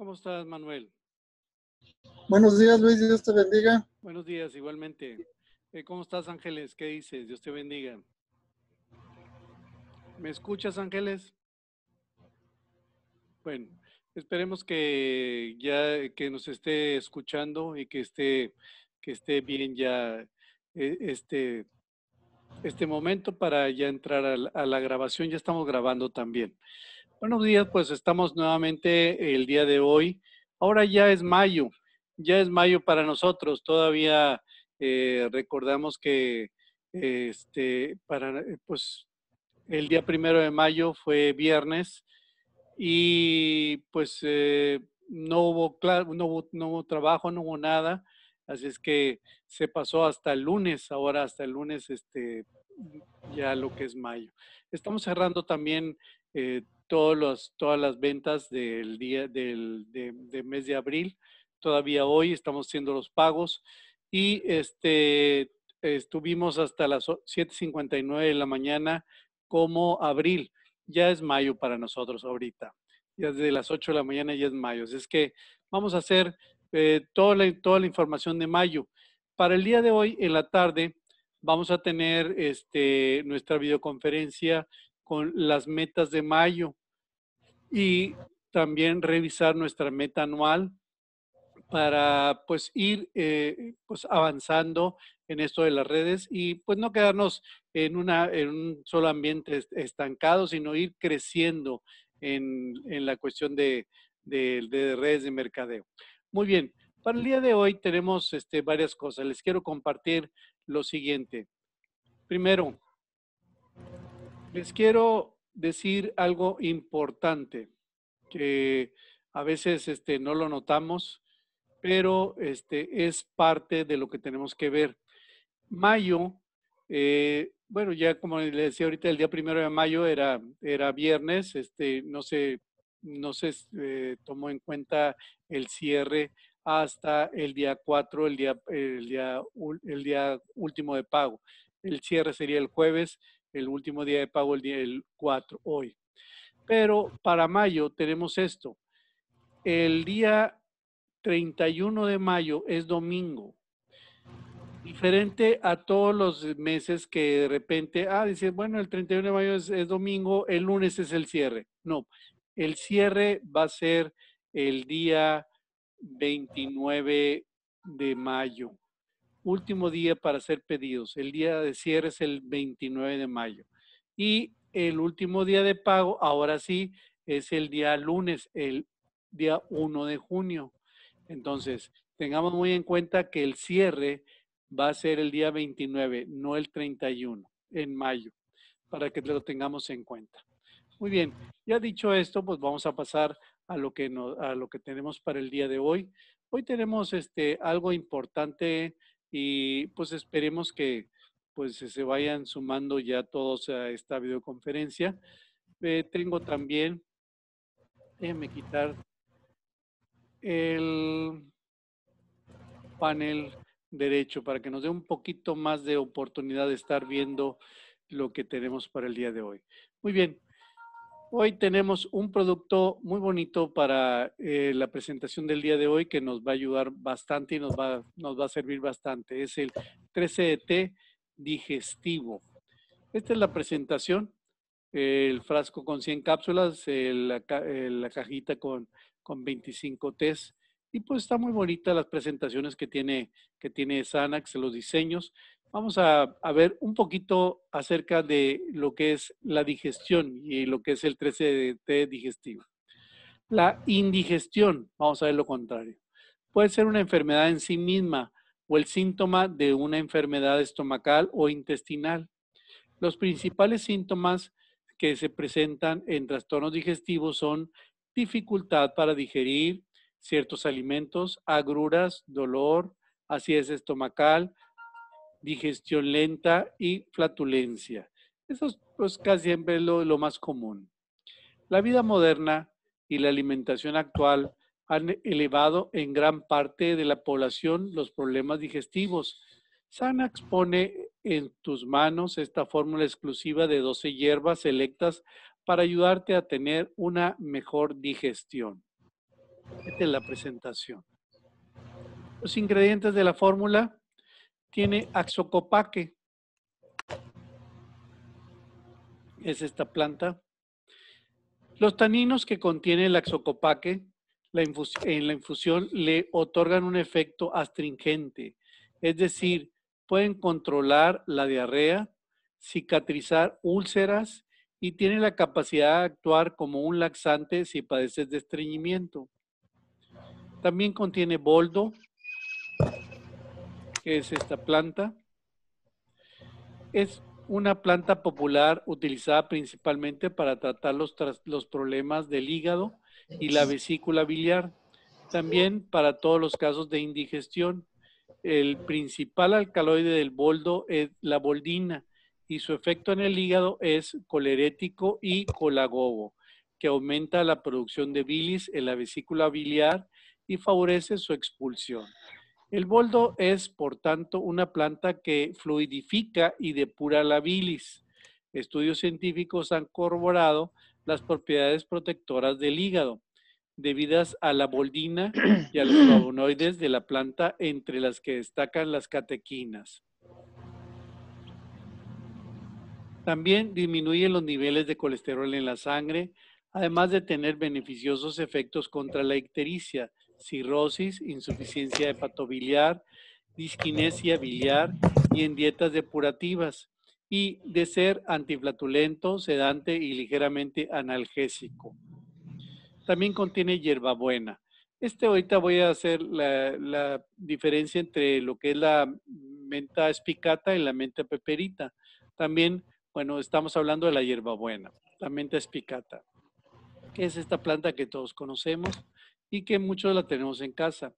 ¿Cómo estás, Manuel? Buenos días, Luis. Dios te bendiga. Buenos días, igualmente. Eh, ¿Cómo estás, Ángeles? ¿Qué dices? Dios te bendiga. ¿Me escuchas, Ángeles? Bueno, esperemos que ya que nos esté escuchando y que esté que esté bien ya eh, este este momento para ya entrar a la, a la grabación. Ya estamos grabando también. Buenos días, pues estamos nuevamente el día de hoy. Ahora ya es mayo, ya es mayo para nosotros. Todavía eh, recordamos que este, para, pues, el día primero de mayo fue viernes y pues eh, no, hubo, no, hubo, no hubo trabajo, no hubo nada. Así es que se pasó hasta el lunes, ahora hasta el lunes, este, ya lo que es mayo. Estamos cerrando también eh, todos los, todas las ventas del día del de, mes de abril. Todavía hoy estamos haciendo los pagos y este, estuvimos hasta las 7.59 de la mañana como abril. Ya es mayo para nosotros ahorita. Ya desde las 8 de la mañana ya es mayo. Es que vamos a hacer eh, toda, la, toda la información de mayo. Para el día de hoy, en la tarde, vamos a tener este, nuestra videoconferencia con las metas de mayo y también revisar nuestra meta anual para pues ir eh, pues avanzando en esto de las redes y pues no quedarnos en, una, en un solo ambiente estancado, sino ir creciendo en, en la cuestión de, de, de, redes de mercadeo. Muy bien, para el día de hoy tenemos este, varias cosas. Les quiero compartir lo siguiente. Primero, les quiero decir algo importante que a veces este, no lo notamos pero este, es parte de lo que tenemos que ver. Mayo, eh, bueno, ya como le decía ahorita, el día primero de mayo era, era viernes, este, no se, no eh, tomó en cuenta el cierre hasta el día 4, el día, el, día, el día último de pago. El cierre sería el jueves, el último día de pago el día el 4, hoy. Pero para mayo tenemos esto. El día 31 de mayo es domingo. Diferente a todos los meses que de repente, ah, dice, bueno, el 31 de mayo es, es, domingo, el lunes es el cierre. No, el cierre va a ser el día 29 de mayo. Último día para hacer pedidos. El día de cierre es el 29 de mayo. Y el último día de pago, ahora sí, es el día lunes, el día 1 de junio. Entonces, tengamos muy en cuenta que el cierre va a ser el día 29, no el 31, en mayo, para que lo tengamos en cuenta. Muy bien, ya dicho esto, pues vamos a pasar a lo que, a lo que tenemos para el día de hoy. Hoy tenemos este, algo importante y pues esperemos que pues se vayan sumando ya todos a esta videoconferencia. Eh, tengo también, déjenme quitar el panel derecho para que nos dé un poquito más de oportunidad de estar viendo lo que tenemos para el día de hoy. Muy bien. Hoy tenemos un producto muy bonito para eh, la presentación del día de hoy que nos va a ayudar bastante y nos va, nos va a servir bastante. Es el 13T digestivo. Esta es la presentación. El frasco con 100 cápsulas, el, la, la cajita con con 25 test. Y pues está muy bonita las presentaciones que tiene, que tiene Sanax, los diseños. Vamos a, ver un poquito acerca de lo que es la digestión y lo que es el 13T digestivo. La indigestión, vamos a ver lo contrario. Puede ser una enfermedad en sí misma o el síntoma de una enfermedad estomacal o intestinal. Los principales síntomas que se presentan en trastornos digestivos son dificultad para digerir ciertos alimentos, agruras, dolor, acidez estomacal, digestión lenta y flatulencia. Eso es pues, casi siempre lo, lo más común. La vida moderna y la alimentación actual han elevado en gran parte de la población los problemas digestivos. Sanax pone en tus manos esta fórmula exclusiva de 12 hierbas selectas para ayudarte a tener una mejor digestión. Esta es la presentación. Los ingredientes de la fórmula tiene axocopaque. Es esta planta. Los taninos que contiene el axocopaque en la infusión le otorgan un efecto astringente, es decir, pueden controlar la diarrea, cicatrizar úlceras y tiene la capacidad de actuar como un laxante si padeces de estreñimiento. También contiene boldo, que es esta planta. Es una planta popular utilizada principalmente para tratar los, los problemas del hígado y la vesícula biliar. También para todos los casos de indigestión. El principal alcaloide del boldo es la boldina y su efecto en el hígado es colerético y colagogo, que aumenta la producción de bilis en la vesícula biliar y favorece su expulsión. El boldo es, por tanto, una planta que fluidifica y depura la bilis. Estudios científicos han corroborado las propiedades protectoras del hígado, debidas a la boldina y a los flavonoides de la planta, entre las que destacan las catequinas. También disminuye los niveles de colesterol en la sangre, además de tener beneficiosos efectos contra la ictericia, cirrosis, insuficiencia hepatobiliar, disquinesia biliar y en dietas depurativas, y de ser antiflatulento, sedante y ligeramente analgésico. También contiene hierbabuena. Este ahorita voy a hacer la, la, diferencia entre lo que es la menta espicata y la menta peperita. También, bueno, estamos hablando de la hierbabuena, la menta espicata, que es esta planta que todos conocemos y que muchos la tenemos en casa.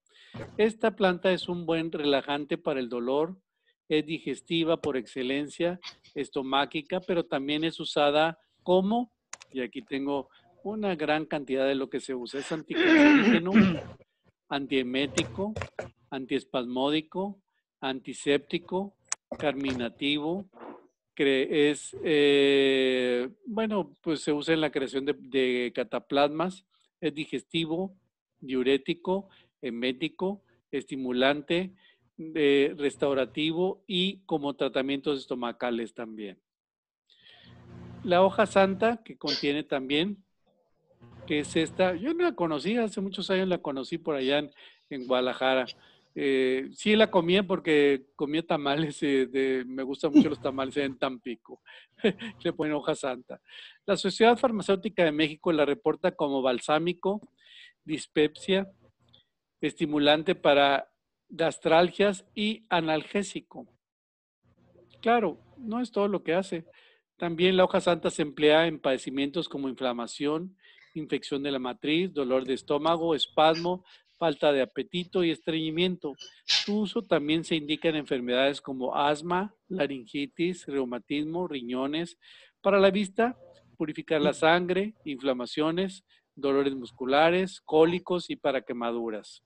Esta planta es un buen relajante para el dolor, es digestiva por excelencia, estomáquica, pero también es usada como, y aquí tengo una gran cantidad de lo que se usa, es anticancerígeno, antiemético, antiespasmódico, antiséptico, carminativo, es, eh, bueno, pues se usa en la creación de, de cataplasmas, es digestivo, diurético, emético, estimulante, restaurativo y como tratamientos estomacales también. La hoja santa que contiene también, que es esta, yo no la conocí, hace muchos años la conocí por allá en, Guadalajara. Eh, sí la comía porque comía tamales, eh, me gustan mucho los tamales en Tampico. Le ponen hoja santa. La Sociedad Farmacéutica de México la reporta como balsámico, dispepsia, estimulante para gastralgias y analgésico. Claro, no es todo lo que hace. También la hoja santa se emplea en padecimientos como inflamación, infección de la matriz, dolor de estómago, espasmo, falta de apetito y estreñimiento. Su uso también se indica en enfermedades como asma, laringitis, reumatismo, riñones. Para la vista, purificar la sangre, inflamaciones, dolores musculares, cólicos y para quemaduras.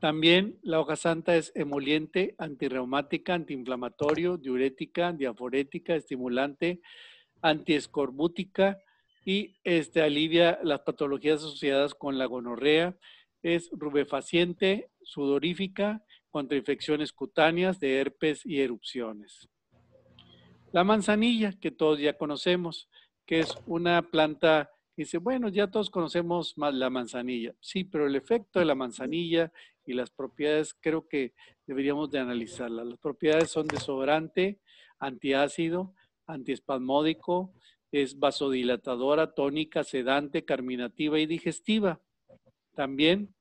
También la hoja santa es emoliente, antirreumática, antiinflamatorio, diurética, diaforética, estimulante, antiescorbútica y este, alivia las patologías asociadas con la gonorrea. Es rubefaciente, sudorífica, contra infecciones cutáneas de herpes y erupciones. La manzanilla, que todos ya conocemos, que es una planta dice, bueno, ya todos conocemos más la manzanilla. Sí, pero el efecto de la manzanilla y las propiedades creo que deberíamos de analizarlas. Las propiedades son desodorante, antiácido, antiespasmódico, es vasodilatadora, tónica, sedante, carminativa y digestiva. También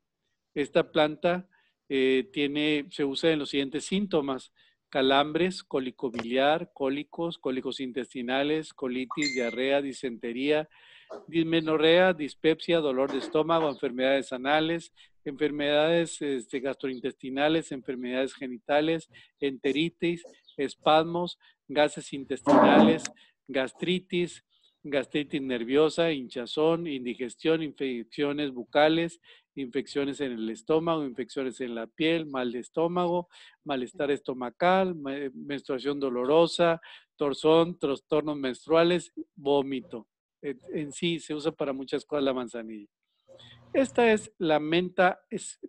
esta planta eh, tiene, se usa en los siguientes síntomas calambres, cólico biliar, cólicos, cólicos intestinales, colitis, diarrea, disentería, dismenorrea, dispepsia, dolor de estómago, enfermedades anales, enfermedades este, gastrointestinales, enfermedades genitales, enteritis, espasmos, gases intestinales, gastritis, gastritis nerviosa, hinchazón, indigestión, infecciones bucales, infecciones en el estómago, infecciones en la piel, mal de estómago, malestar estomacal, menstruación dolorosa, torzón, trastornos menstruales, vómito. en sí se usa para muchas cosas la manzanilla. Esta es la menta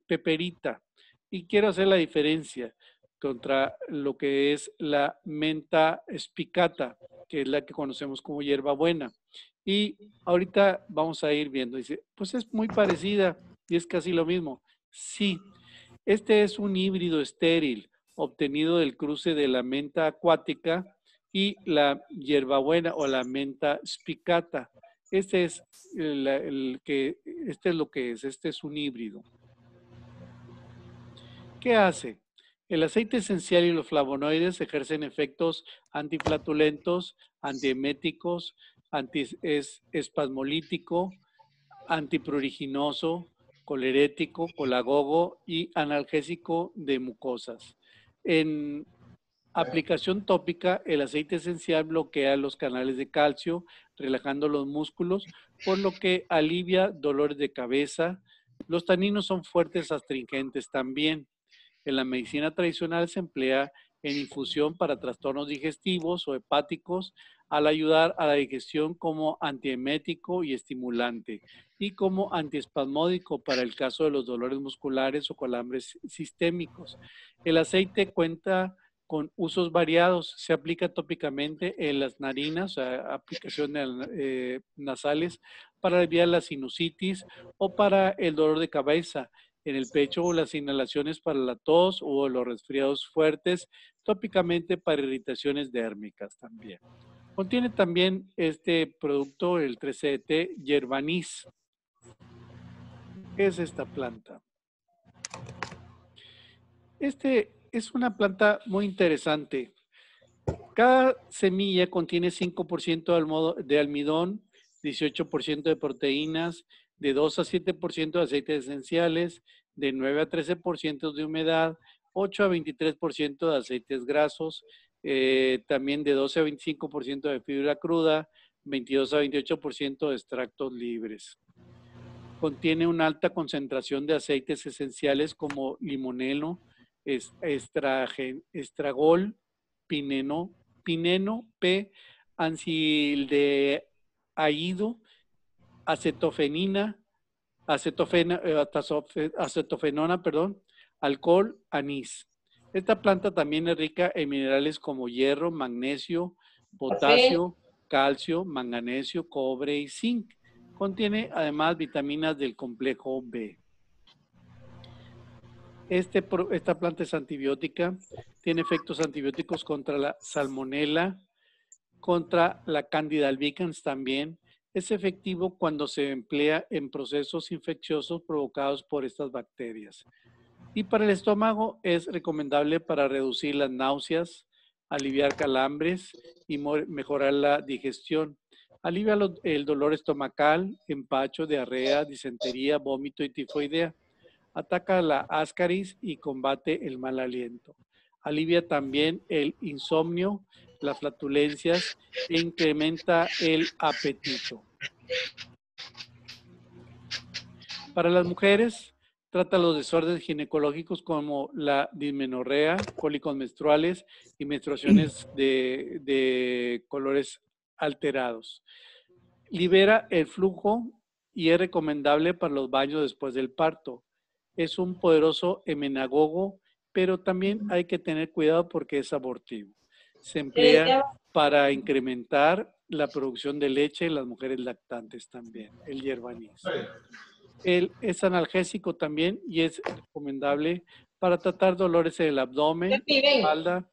peperita y quiero hacer la diferencia contra lo que es la menta spicata, que es la que conocemos como hierbabuena. Y ahorita vamos a ir viendo. Dice, pues es muy parecida y es casi lo mismo. Sí, este es un híbrido estéril obtenido del cruce de la menta acuática y la hierbabuena o la menta spicata. Este es el, que, este es lo que es, este es un híbrido. ¿Qué hace? El aceite esencial y los flavonoides ejercen efectos antiflatulentos, antieméticos, antiespasmolítico, antipruriginoso, colerético, colagogo y analgésico de mucosas. En aplicación tópica, el aceite esencial bloquea los canales de calcio, relajando los músculos, por lo que alivia dolores de cabeza. Los taninos son fuertes astringentes también. En la medicina tradicional se emplea en infusión para trastornos digestivos o hepáticos al ayudar a la digestión como antiemético y estimulante y como antiespasmódico para el caso de los dolores musculares o calambres sistémicos. El aceite cuenta con usos variados. Se aplica tópicamente en las narinas, aplicaciones eh, nasales para aliviar la sinusitis o para el dolor de cabeza en el pecho o las inhalaciones para la tos o los resfriados fuertes, tópicamente para irritaciones dérmicas también. Contiene también este producto, el 3CT, yerbanis. ¿Qué es esta planta? Este es una planta muy interesante. Cada semilla contiene 5% de almidón, 18% de proteínas, de 2 a 7% de aceites esenciales, de 9 a 13% de humedad, 8 a 23% de aceites grasos, eh, también de 12 a 25% de fibra cruda, 22 a 28% de extractos libres. Contiene una alta concentración de aceites esenciales como limoneno, estragol, pineno, pineno P, ancildeaído, acetofenina, acetofena, eh, acetofenona, perdón, alcohol, anís. Esta planta también es rica en minerales como hierro, magnesio, potasio, calcio, manganesio, cobre y zinc. Contiene además vitaminas del complejo B. Este, esta planta es antibiótica, tiene efectos antibióticos contra la salmonela, contra la candida albicans también. Es efectivo cuando se emplea en procesos infecciosos provocados por estas bacterias. Y para el estómago es recomendable para reducir las náuseas, aliviar calambres y mejorar la digestión. Alivia el dolor estomacal, empacho, diarrea, disentería, vómito y tifoidea ataca la ascaris y combate el mal aliento. Alivia también el insomnio, las flatulencias e incrementa el apetito. Para las mujeres, trata los desórdenes ginecológicos como la dismenorrea, cólicos menstruales y menstruaciones de, de colores alterados. Libera el flujo y es recomendable para los baños después del parto es un poderoso emenagogo, pero también hay que tener cuidado porque es abortivo. Se emplea para incrementar la producción de leche en las mujeres lactantes también, el hierbanís. El, es analgésico también y es recomendable para tratar dolores en el abdomen, espalda,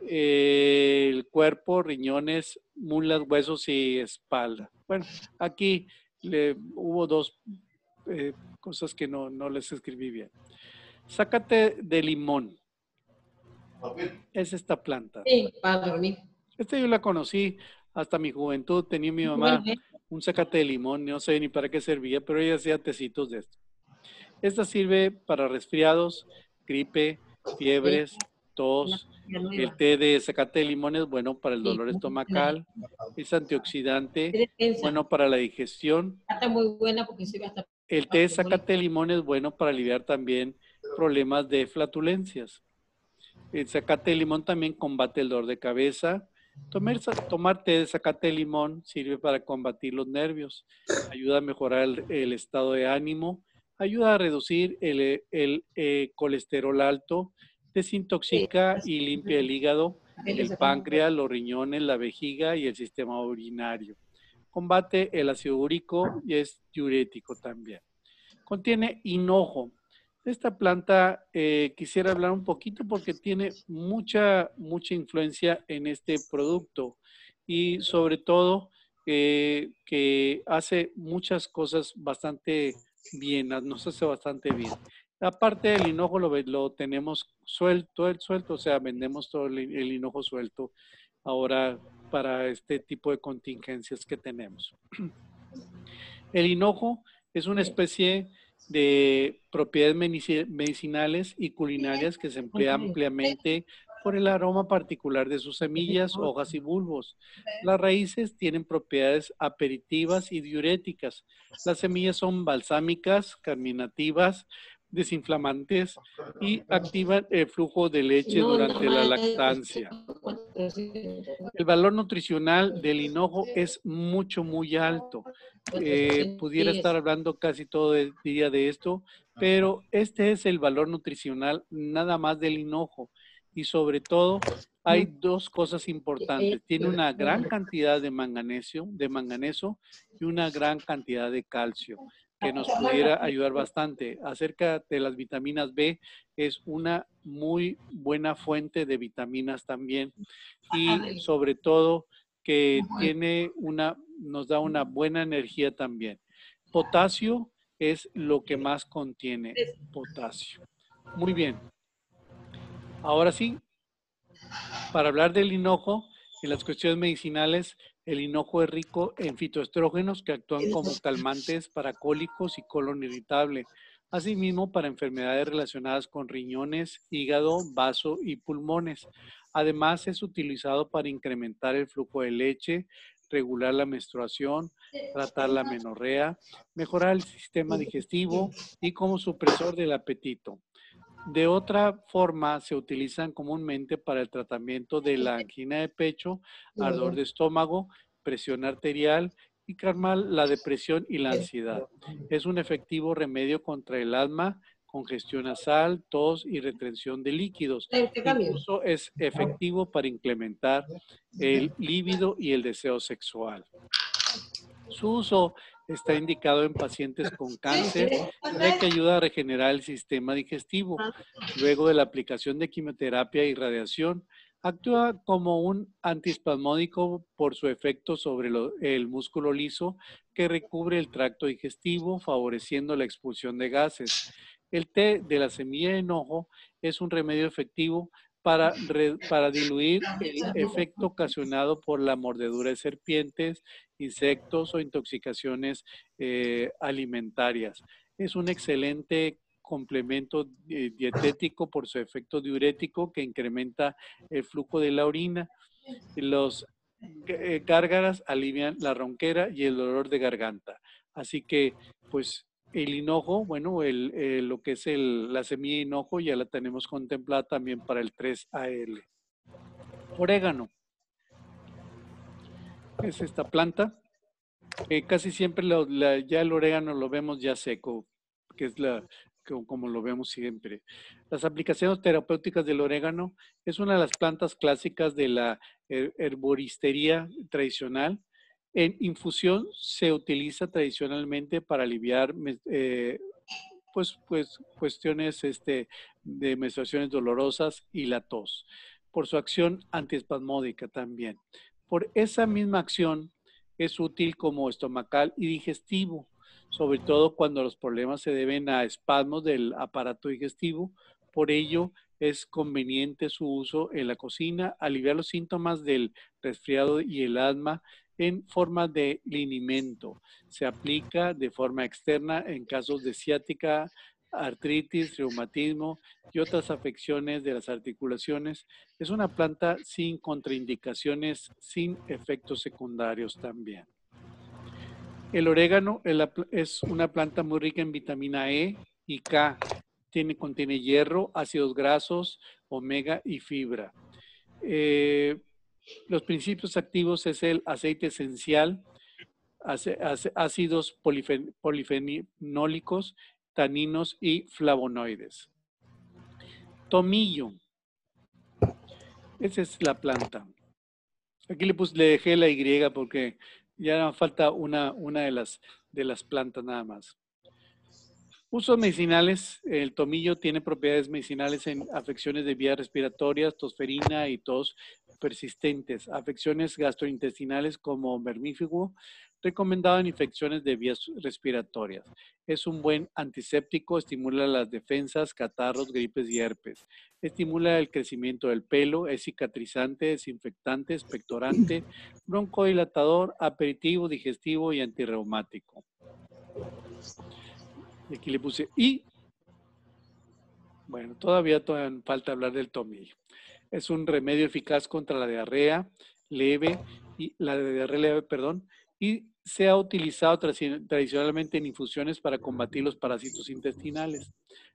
el cuerpo, riñones, mulas, huesos y espalda. Bueno, aquí le, hubo dos eh, cosas que no, no les escribí bien. Sácate de limón. Es esta planta. Sí, dormir. Esta yo la conocí hasta mi juventud. Tenía mi mamá un zacate de limón. No sé ni para qué servía, pero ella hacía tecitos de esto. Esta sirve para resfriados, gripe, fiebres, tos. El té de zacate de limón es bueno para el dolor estomacal. Es antioxidante, bueno para la digestión. Está muy buena porque sirve hasta el té de zacate limón es bueno para aliviar también problemas de flatulencias. El zacate de limón también combate el dolor de cabeza, Tomar, tomar té de zacate limón sirve para combatir los nervios, ayuda a mejorar el, el estado de ánimo, ayuda a reducir el, el eh, colesterol alto, desintoxica y limpia el hígado, el páncreas, los riñones, la vejiga y el sistema urinario. Combate el ácido úrico y es diurético también. Contiene hinojo. Esta planta eh, quisiera hablar un poquito porque tiene mucha, mucha influencia en este producto y sobre todo eh, que hace muchas cosas bastante bien, nos hace bastante bien. Aparte del hinojo lo, lo tenemos suelto, el suelto, o sea, vendemos todo el, el, hinojo suelto ahora para este tipo de contingencias que tenemos. El hinojo es una especie de propiedades medicinales y culinarias que se emplea ampliamente por el aroma particular de sus semillas, hojas y bulbos. Las raíces tienen propiedades aperitivas y diuréticas. Las semillas son balsámicas, carminativas, desinflamantes y activan el flujo de leche durante la lactancia. El valor nutricional del hinojo es mucho, muy alto. Eh, pudiera estar hablando casi todo el día de esto, pero este es el valor nutricional nada más del hinojo. Y sobre todo, hay dos cosas importantes. Tiene una gran cantidad de manganesio, de manganeso y una gran cantidad de calcio que nos pudiera ayudar bastante. Acerca de las vitaminas B, es una muy buena fuente de vitaminas también y sobre todo que tiene una, nos da una buena energía también. Potasio es lo que más contiene potasio. Muy bien. Ahora sí, para hablar del hinojo, en las cuestiones medicinales, el hinojo es rico en fitoestrógenos que actúan como calmantes para cólicos y colon irritable. Asimismo, para enfermedades relacionadas con riñones, hígado, vaso y pulmones. Además, es utilizado para incrementar el flujo de leche, regular la menstruación, tratar la menorrea, mejorar el sistema digestivo y como supresor del apetito. De otra forma, se utilizan comúnmente para el tratamiento de la angina de pecho, ardor de estómago, presión arterial y calmar la depresión y la ansiedad. Es un efectivo remedio contra el asma, congestión nasal, tos y retención de líquidos. Incluso es efectivo para incrementar el líbido y el deseo sexual. Su uso está indicado en pacientes con cáncer, ya que ayuda a regenerar el sistema digestivo. Luego de la aplicación de quimioterapia y radiación, actúa como un antiespasmódico por su efecto sobre el músculo liso que recubre el tracto digestivo, favoreciendo la expulsión de gases. El té de la semilla de enojo es un remedio efectivo para, para diluir el efecto ocasionado por la mordedura de serpientes, insectos o intoxicaciones eh, alimentarias. Es un excelente complemento eh, dietético por su efecto diurético que incrementa el flujo de la orina. Los eh, gárgaras alivian la ronquera y el dolor de garganta. Así que, pues, el hinojo, bueno, el, lo que es el, la semilla de hinojo ya la tenemos contemplada también para el 3AL. Orégano. Es esta planta. casi siempre ya el orégano lo vemos ya seco, que es la, como lo vemos siempre. Las aplicaciones terapéuticas del orégano es una de las plantas clásicas de la herboristería tradicional en infusión se utiliza tradicionalmente para aliviar eh, pues, pues, cuestiones este, de menstruaciones dolorosas y la tos, por su acción antiespasmódica también. Por esa misma acción es útil como estomacal y digestivo, sobre todo cuando los problemas se deben a espasmos del aparato digestivo. Por ello, es conveniente su uso en la cocina, aliviar los síntomas del resfriado y el asma en forma de linimento. Se aplica de forma externa en casos de ciática, artritis, reumatismo y otras afecciones de las articulaciones. Es una planta sin contraindicaciones, sin efectos secundarios también. El orégano es una planta muy rica en vitamina E y K. Tiene, contiene hierro, ácidos grasos, omega y fibra. Eh, Los principios activos es el aceite esencial, ácidos polifen- polifenólicos, taninos y flavonoides. Tomillo. Esa es la planta. Aquí le, puse, le dejé la Y porque ya falta una, una de, las, de las plantas nada más. Usos medicinales. El tomillo tiene propiedades medicinales en afecciones de vías respiratorias, tosferina y tos persistentes. Afecciones gastrointestinales como vermífugo, recomendado en infecciones de vías respiratorias. Es un buen antiséptico, estimula las defensas, catarros, gripes y herpes. Estimula el crecimiento del pelo, es cicatrizante, desinfectante, expectorante, broncodilatador, aperitivo, digestivo y antirreumático. Y aquí le puse y. Bueno, todavía, todavía falta hablar del tomillo. Es un remedio eficaz contra la diarrea leve y la diarrea leve, perdón, y se ha utilizado tradi- tradicionalmente en infusiones para combatir los parásitos intestinales.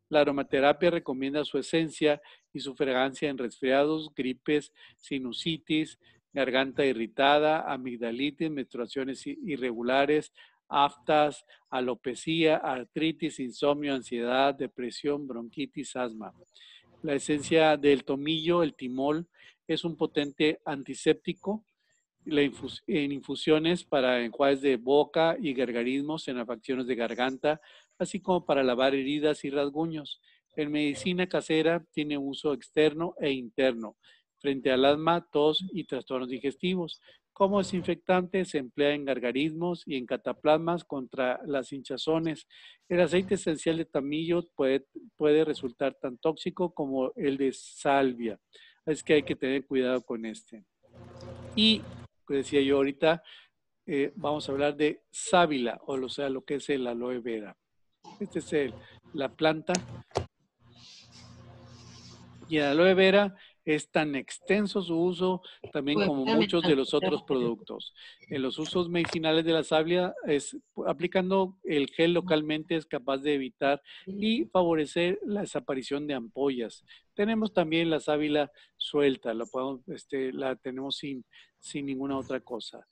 La aromaterapia recomienda su esencia y su fragancia en resfriados, gripes, sinusitis, garganta irritada, amigdalitis, menstruaciones irregulares, aftas, alopecia, artritis, insomnio, ansiedad, depresión, bronquitis, asma. La esencia del tomillo, el timol, es un potente antiséptico en infusiones para enjuagues de boca y gargarismos en afecciones de garganta, así como para lavar heridas y rasguños. En medicina casera tiene uso externo e interno frente al asma, tos y trastornos digestivos. Como desinfectante se emplea en gargarismos y en cataplasmas contra las hinchazones. El aceite esencial de tamillo puede, puede resultar tan tóxico como el de salvia. Es que hay que tener cuidado con este. Y, como decía yo ahorita, eh, vamos a hablar de sábila, o sea, lo que es el aloe vera. Esta es el- la planta. Y el aloe vera es tan extenso su uso también Pues, como muchos de los otros productos. En los usos medicinales de la sábila, es, aplicando el gel localmente es capaz de evitar y favorecer la desaparición de ampollas. Tenemos también la sábila suelta, la, podemos, este, la tenemos sin, sin ninguna otra cosa.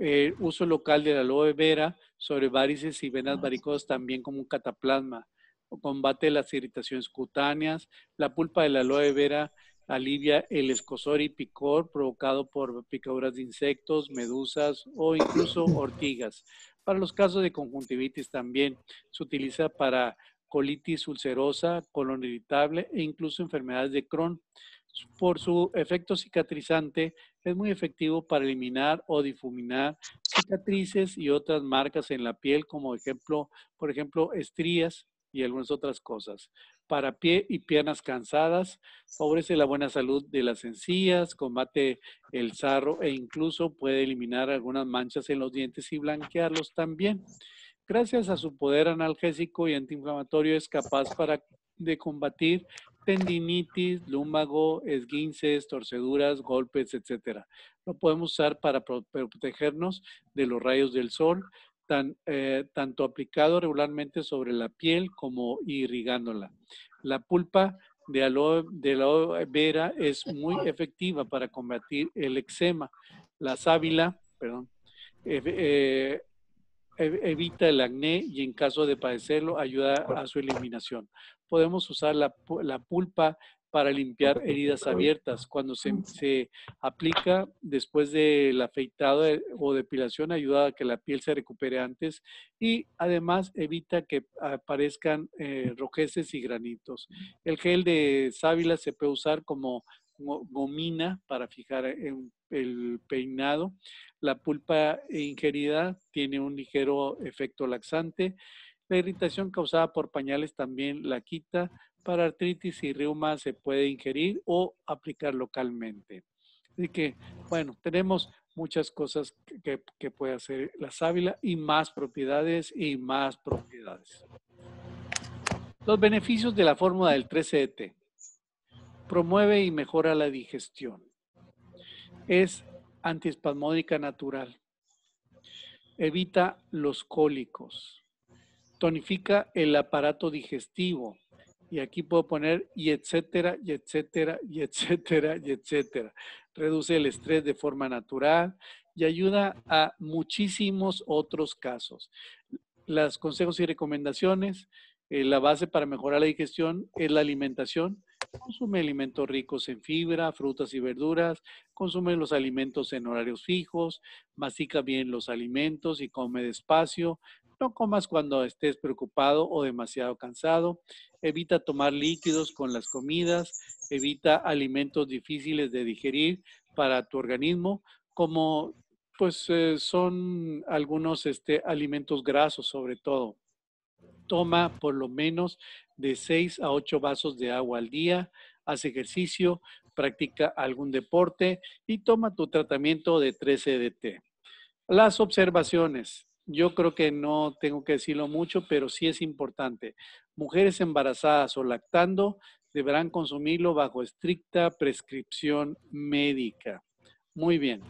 Eh, uso local de la aloe vera sobre varices y venas varicosas también como un cataplasma. Combate las irritaciones cutáneas. La pulpa de la aloe vera alivia el escozor y picor provocado por picaduras de insectos, medusas o incluso ortigas. Para los casos de conjuntivitis también se utiliza para colitis ulcerosa, colon irritable e incluso enfermedades de Crohn. Por su efecto cicatrizante, es muy efectivo para eliminar o difuminar cicatrices y otras marcas en la piel, como ejemplo, por ejemplo, estrías y algunas otras cosas. Para pie y piernas cansadas, favorece la buena salud de las encías, combate el sarro e incluso puede eliminar algunas manchas en los dientes y blanquearlos también. Gracias a su poder analgésico y antiinflamatorio es capaz para, de combatir tendinitis, lumbago, esguinces, torceduras, golpes, etcétera. Lo podemos usar para pro- protegernos de los rayos del sol, eh, tanto aplicado regularmente sobre la piel como irrigándola. La pulpa de aloe, de aloe vera es muy efectiva para combatir el eczema. La sábila, perdón, eh, evita el acné y en caso de padecerlo ayuda a su eliminación. Podemos usar la, la pulpa para limpiar heridas abiertas. Cuando se, se aplica después del afeitado de- o depilación, ayuda a que la piel se recupere antes y además evita que aparezcan eh, rojeces y granitos. El gel de sábila se puede usar como go- gomina para fijar en- el peinado. La pulpa ingerida tiene un ligero efecto laxante. La irritación causada por pañales también la quita. Para artritis y reuma se puede ingerir o aplicar localmente. Así que, bueno, tenemos muchas cosas que, que- puede hacer la sábila y más propiedades y más propiedades. Los beneficios de la fórmula del 13ET. Promueve y mejora la digestión. Es antiespasmódica natural. Evita los cólicos. Tonifica el aparato digestivo. Y aquí puedo poner y etcétera, y etcétera, y etcétera, y etcétera. Reduce el estrés de forma natural y ayuda a muchísimos otros casos. Los consejos y recomendaciones, eh, la base para mejorar la digestión es la alimentación. Consume alimentos ricos en fibra, frutas y verduras. Consume los alimentos en horarios fijos. Mastica bien los alimentos y come despacio. No comas cuando estés preocupado o demasiado cansado. Evita tomar líquidos con las comidas. Evita alimentos difíciles de digerir para tu organismo, como pues eh, son algunos este, alimentos grasos sobre todo. Toma por lo menos de 6 a 8 vasos de agua al día, haz ejercicio, practica algún deporte y toma tu tratamiento de 13DT. Las observaciones. Yo creo que no tengo que decirlo mucho, pero sí es importante. Mujeres embarazadas o lactando deberán consumirlo bajo estricta prescripción médica. Muy bien.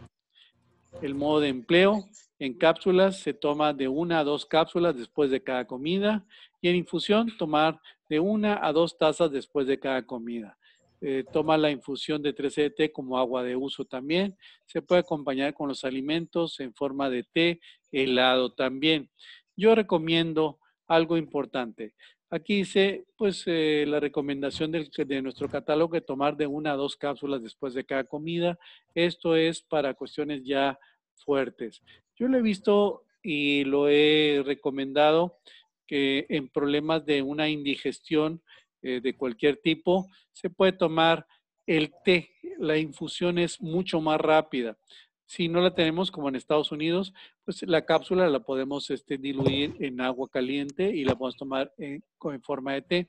El modo de empleo en cápsulas se toma de una a dos cápsulas después de cada comida y en infusión tomar de una a dos tazas después de cada comida. Eh, toma la infusión de 3 como agua de uso también. Se puede acompañar con los alimentos en forma de té helado también. Yo recomiendo algo importante. Aquí dice, pues, eh, la recomendación de nuestro catálogo de tomar de una a dos cápsulas después de cada comida. Esto es para cuestiones ya fuertes. Yo lo he visto y lo he recomendado que en problemas de una indigestión eh, de cualquier tipo, se puede tomar el té. La infusión es mucho más rápida. Si no la tenemos como en Estados Unidos, pues la cápsula la podemos este, diluir en agua caliente y la podemos tomar en, forma de té.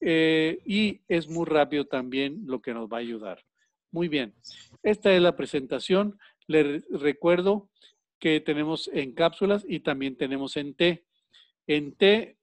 Eh, y es muy rápido también lo que nos va a ayudar. Muy bien. Esta es la presentación. Les recuerdo que tenemos en cápsulas y también tenemos en té. En té,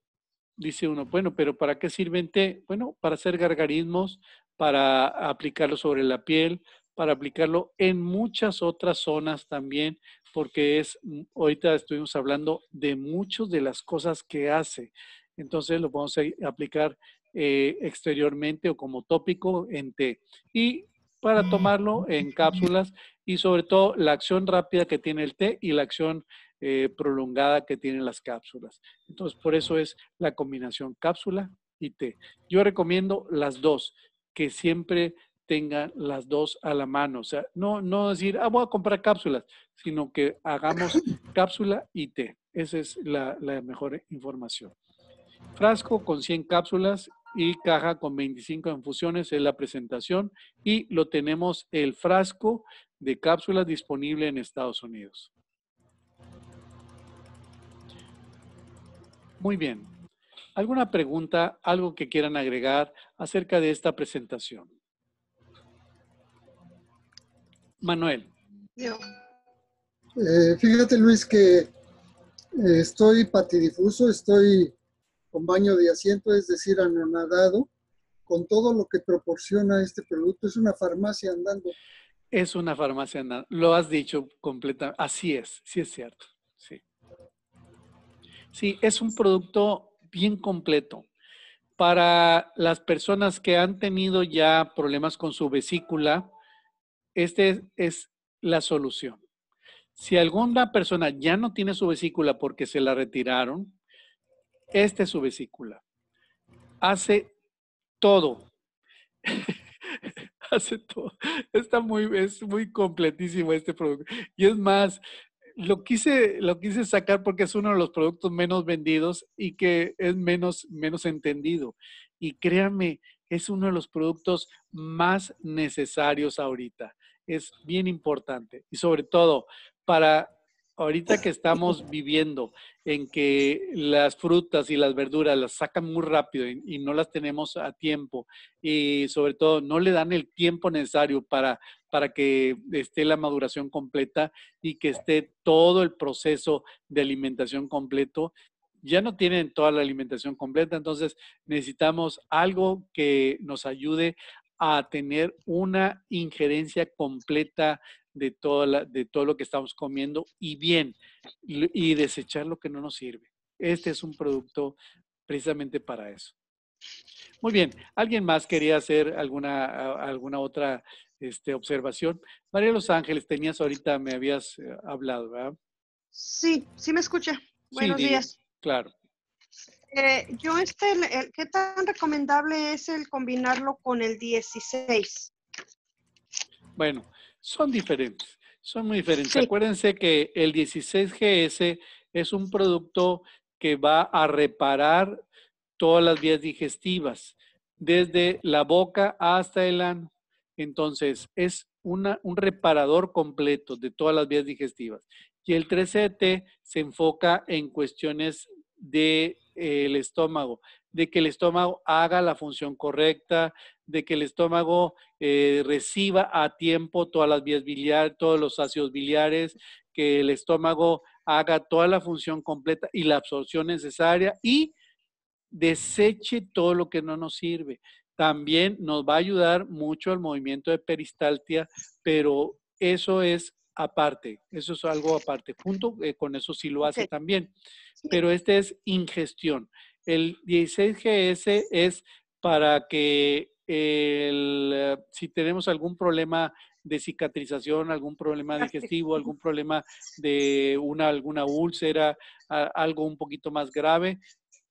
dice uno, bueno, pero ¿para qué sirve en té? Bueno, para hacer gargarismos, para aplicarlo sobre la piel, para aplicarlo en muchas otras zonas también, porque es, ahorita estuvimos hablando de muchas de las cosas que hace. Entonces lo podemos aplicar eh, exteriormente o como tópico en té. Y para tomarlo en cápsulas y sobre todo la acción rápida que tiene el té y la acción eh, prolongada que tienen las cápsulas. Entonces, por eso es la combinación cápsula y té. Yo recomiendo las dos, que siempre tengan las dos a la mano. O sea, no, no decir, ah, voy a comprar cápsulas, sino que hagamos cápsula y té. Esa es la, la mejor información. Frasco con 100 cápsulas y caja con 25 infusiones es la presentación y lo tenemos el frasco de cápsulas disponible en Estados Unidos. Muy bien. ¿Alguna pregunta, algo que quieran agregar acerca de esta presentación? Manuel. Eh, fíjate, Luis, que eh, estoy patidifuso, estoy con baño de asiento, es decir, anonadado, con todo lo que proporciona este producto. Es una farmacia andando. Es una farmacia andando. Lo has dicho completamente. Así es, sí es cierto. Sí. Sí, es un producto bien completo. Para las personas que han tenido ya problemas con su vesícula, este es la solución. Si alguna persona ya no tiene su vesícula porque se la retiraron, esta es su vesícula. Hace todo. Hace todo. Está muy, es muy completísimo este producto. Y es más, lo quise, lo quise sacar porque es uno de los productos menos vendidos y que es menos, menos entendido. Y créanme, es uno de los productos más necesarios ahorita. Es bien importante. Y sobre todo, para ahorita que estamos viviendo en que las frutas y las verduras las sacan muy rápido y, no las tenemos a tiempo y sobre todo no le dan el tiempo necesario para, para que esté la maduración completa y que esté todo el proceso de alimentación completo, ya no tienen toda la alimentación completa, entonces necesitamos algo que nos ayude a tener una injerencia completa de, toda de todo lo que estamos comiendo y bien, y desechar lo que no nos sirve. Este es un producto precisamente para eso. Muy bien. ¿Alguien más quería hacer alguna, alguna otra este, observación? María Los Ángeles, tenías ahorita, me habías eh, hablado, ¿verdad? Sí, sí me escucha. Buenos diga. días. Claro. Eh, yo este, el- el- ¿qué tan recomendable es el combinarlo con el 16? Bueno, son diferentes, son muy diferentes. Sí. Acuérdense que el 16GS es un producto que va a reparar todas las vías digestivas, desde la boca hasta el ano. Entonces, es una- un reparador completo de todas las vías digestivas. Y el 13T se enfoca en cuestiones del estómago, de que el estómago haga la función correcta, de que el estómago eh, reciba a tiempo todas las vías biliares, todos los ácidos biliares, que el estómago haga toda la función completa y la absorción necesaria y deseche todo lo que no nos sirve. También nos va a ayudar mucho el movimiento de peristaltia, pero eso es aparte, eso es algo aparte. Junto eh, con eso sí lo hace también, pero este es ingestión. El 16GS es para que el, eh, si tenemos algún problema de cicatrización, algún problema digestivo, algún problema de una, alguna úlcera, a- algo un poquito más grave,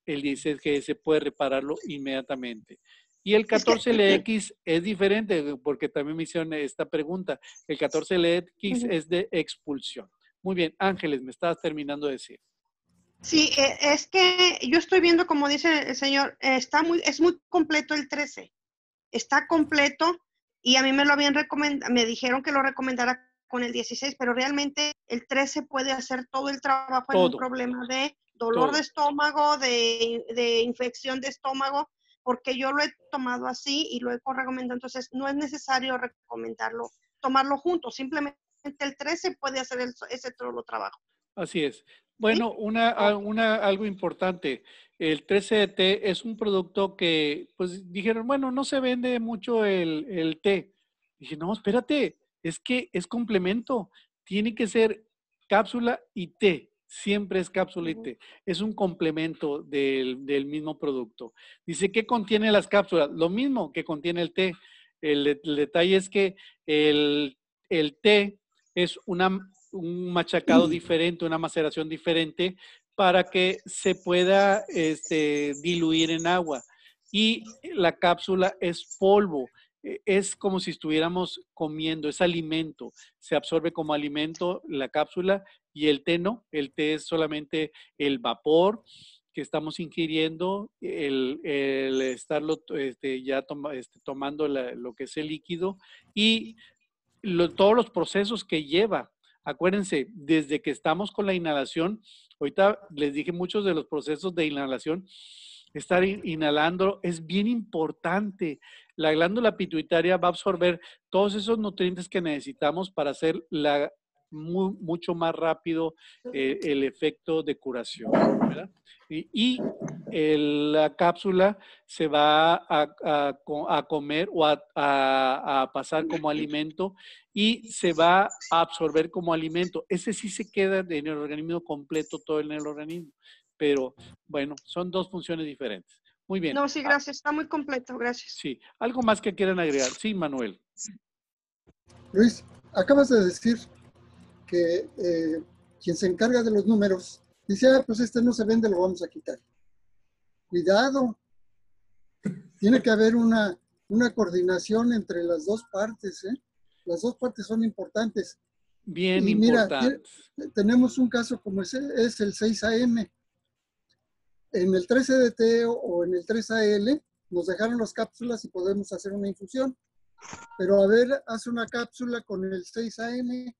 el 16GS puede repararlo inmediatamente. Y el Es que- 14LX es diferente, porque también me hicieron esta pregunta. El 14LX Ujú. es de expulsión. Muy bien, Ángeles, me estabas terminando de decir. Sí, eh, es que yo estoy viendo, como dice el señor, está muy, es muy completo el 13. Está completo y a mí me lo habían recomendado, me dijeron que lo recomendara con el 16, pero realmente el 13 puede hacer todo el trabajo en un problema de dolor Todo. de estómago, de, de infección de estómago, porque yo lo he tomado así y lo he recomendado, entonces no es necesario recomendarlo, tomarlo junto, simplemente el 13 puede hacer el- ese todo trabajo. Así es. Bueno, una, a- una, algo importante. El 13T es un producto que, pues dijeron, bueno, no se vende mucho el, el té. Dije, no, espérate, es que es complemento. Tiene que ser cápsula y té. Siempre es cápsula y Ujú. té. Es un complemento del, del mismo producto. Dice, ¿qué contiene las cápsulas? Lo mismo que contiene el té. El, de- el detalle es que el, el té es una, un machacado diferente, una maceración diferente para que se pueda este, diluir en agua. Y la cápsula es polvo, e- es como si estuviéramos comiendo, es alimento, se absorbe como alimento la cápsula y el té no, el té es solamente el vapor que estamos ingiriendo, el, el estarlo este, ya este, tomando lo que es el líquido y todos los procesos que lleva. Acuérdense, desde que estamos con la inhalación, ahorita les dije muchos de los procesos de inhalación, estar in- inhalando es bien importante. La glándula pituitaria va a absorber todos esos nutrientes que necesitamos para hacer la, mu- mucho más rápido eh, el efecto de curación. ¿verdad? Y, y el- la cápsula se va a, a co- a comer o a, a- a pasar como alimento y se va a absorber como alimento. Ese sí se queda en el organismo completo, todo en el organismo. Pero bueno, son dos funciones diferentes. Muy bien. No, sí, gracias, está muy completo, gracias. Sí, algo más que quieran agregar. Sí, Manuel. Luis, acabas de decir que eh, quien se encarga de los números dice, ah, pues este no se vende, lo vamos a quitar. Cuidado. Tiene que haber una, una coordinación entre las dos partes. ¿eh? Las dos partes son importantes. Bien Y mira, importante. Tenemos un caso como ese, es el 6AM. En el 13DT o en el 3AL nos dejaron las cápsulas y podemos hacer una infusión. Pero a ver, haz una cápsula con el 6AM.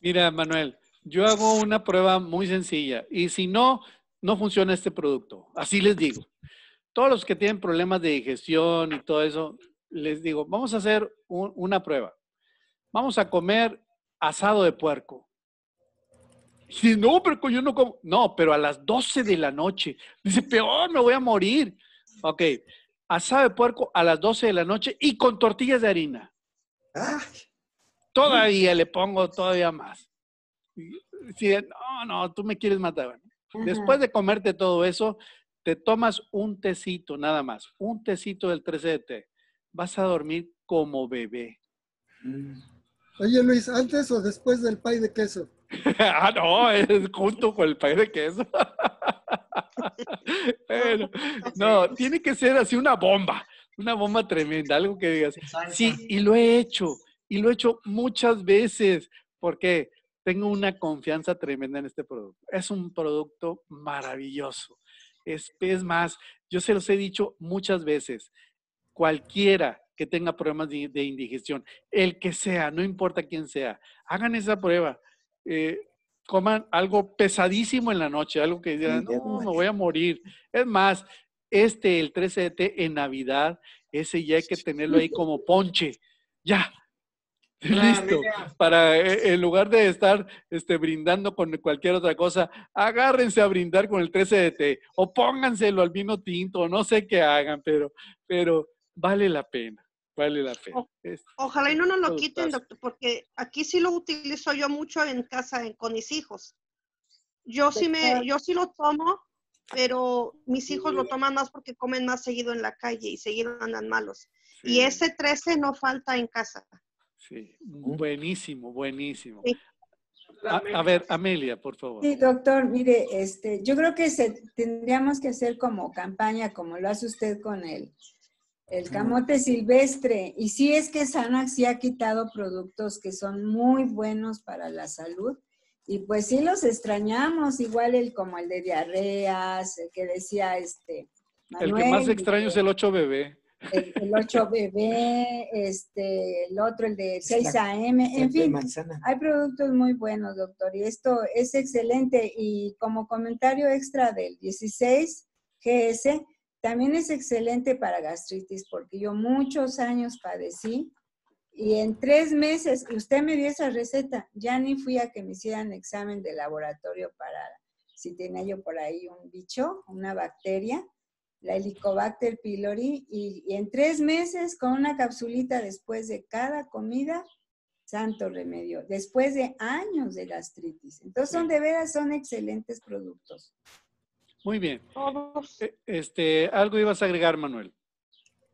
Mira, Manuel, yo hago una prueba muy sencilla y si no, no funciona este producto. Así les digo. Todos los que tienen problemas de digestión y todo eso, les digo, vamos a hacer un- una prueba. Vamos a comer asado de puerco. Dice, no, pero yo no como. No, pero a las 12 de la noche. Dice, peor, me voy a morir. Ok, asado de puerco a las 12 de la noche y con tortillas de harina. Ay, Todavía le pongo todavía más. No, no, tú me quieres matar. Bueno, Después de comerte todo eso, te tomas un tecito nada más, un tecito del 13 de té, vas a dormir como bebé. Oye Luis, ¿antes o después del pay de queso? ah, no, es junto con el pay de queso. Bueno, no, tiene que ser así una bomba, una bomba tremenda, algo que digas. Sí, y lo he hecho, y lo he hecho muchas veces, porque tengo una confianza tremenda en este producto. Es un producto maravilloso. Es, es más, yo se los he dicho muchas veces, cualquiera que tenga problemas de, de indigestión, el que sea, no importa quién sea, hagan esa prueba. Eh, coman algo pesadísimo en la noche, algo que digan, no, me voy a morir. Es más, este, el 13 de en Navidad, ese ya hay que tenerlo ahí como ponche. Ya, listo. Para, eh, en lugar de estar este, brindando con cualquier otra cosa, agárrense a brindar con el 13 de té o pónganselo al vino tinto, no sé qué hagan, pero, pero vale la pena. Vale la pena. ojalá y no nos lo quiten, doctor, porque aquí sí lo utilizo yo mucho en casa con mis hijos. Yo sí me, yo sí lo tomo, pero mis hijos lo toman más porque comen más seguido en la calle y seguido andan malos. Y ese 13 no falta en casa. Sí, buenísimo, buenísimo. A, ver, Amelia, por favor. Sí, doctor, mire, este, yo creo que se, tendríamos que hacer como campaña, como lo hace usted con el, el camote silvestre. Y sí es que Sanax sí ha quitado productos que son muy buenos para la salud. Y pues sí los extrañamos, igual el como el de diarreas, el que decía este. el que más extraño es el 8 bebé el, 8BB, este, el otro, el de 6AM, en fin, hay productos muy buenos, doctor, y esto es excelente. Y como comentario extra del 16 GS, también es excelente para gastritis, porque yo muchos años padecí y en tres meses, y usted me dio esa receta, ya ni fui a que me hicieran examen de laboratorio para si tenía yo por ahí un bicho, una bacteria, la Helicobacter pylori, y, en tres meses con una capsulita después de cada comida, santo remedio, después de años de gastritis. Entonces, son de veras, son excelentes productos. Muy bien. Eh, este, algo ibas a agregar, Manuel.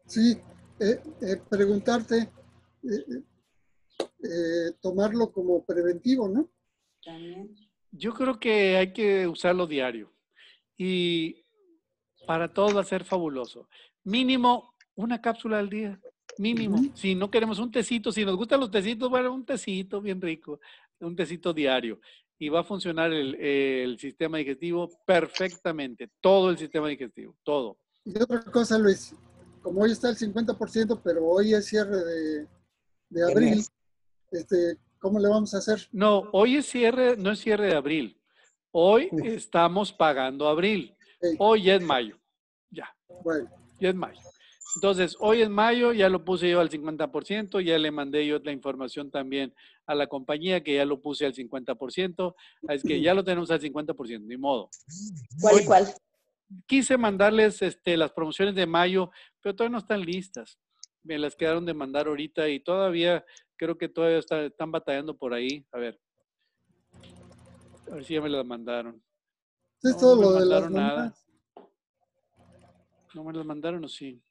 Sí, eh, eh, preguntarte, tomarlo como preventivo, ¿no? También. Yo creo que hay que usarlo diario. Y para todos va a ser fabuloso. Mínimo una cápsula al día. Mínimo. Si no queremos un tecito, si nos gustan los tecitos, bueno, un tecito bien rico, un tecito diario. Y va a funcionar el, sistema digestivo perfectamente. Todo el sistema digestivo, todo. Y otra cosa, Luis, como hoy está el 50%, pero hoy es cierre de, abril, este, ¿cómo le vamos a hacer? No, hoy es cierre, no es cierre de abril. Hoy estamos pagando abril. Hoy es mayo. Ya. Bueno. Ya es mayo. Entonces, hoy es mayo, ya lo puse yo al 50%, ya le mandé yo la información también a la compañía que ya lo puse al 50%, es que ya lo tenemos al 50%, ni modo. ¿Cuál cuál? Quise mandarles este, las promociones de mayo, pero todavía no están listas. Me las quedaron de mandar ahorita y todavía, creo que todavía están batallando por ahí. A ver. A ver si ya me las mandaron. Todo lo de las nada. ¿No me las mandaron o sí?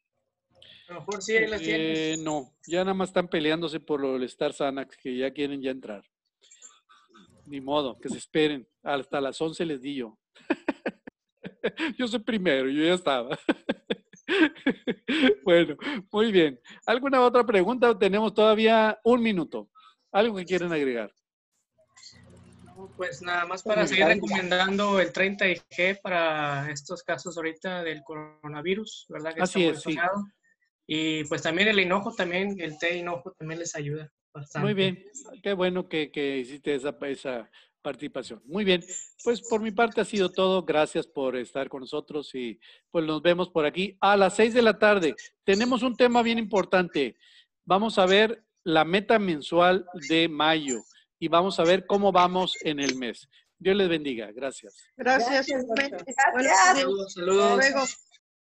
A lo mejor sí ahí las eh, No, ya nada más están peleándose por lo del Star Sanax, que ya quieren ya entrar. Ni modo, que se esperen. Hasta las 11 les di yo. yo soy primero, yo ya estaba. bueno, muy bien. ¿Alguna otra pregunta? Tenemos todavía un minuto. ¿Algo que quieren agregar? Pues nada más para seguir recomendando el 30 G para estos casos ahorita del coronavirus, ¿verdad? Que Así es, sí. Y pues también el hinojo, también, el té hinojo también les ayuda bastante. Muy bien, qué bueno que, que hiciste esa, esa participación. Muy bien, pues por mi parte ha sido todo. Gracias por estar con nosotros y pues nos vemos por aquí a las 6 de la tarde. Tenemos un tema bien importante. Vamos a ver la meta mensual de mayo y vamos a ver cómo vamos en el mes. Dios les bendiga. Gracias. Gracias. Gracias. Saludos.